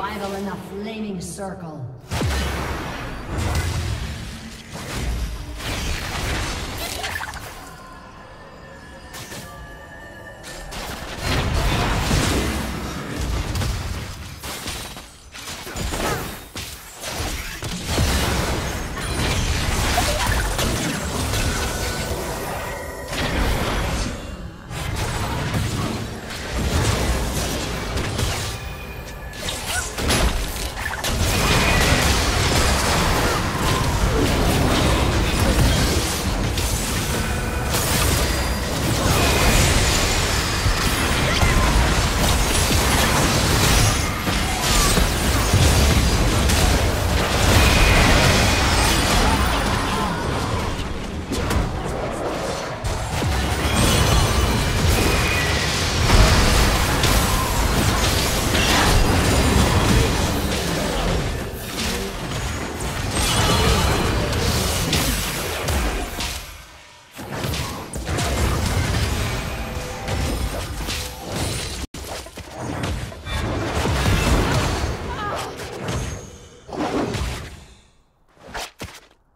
Arrival in the flaming circle.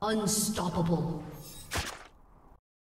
Unstoppable.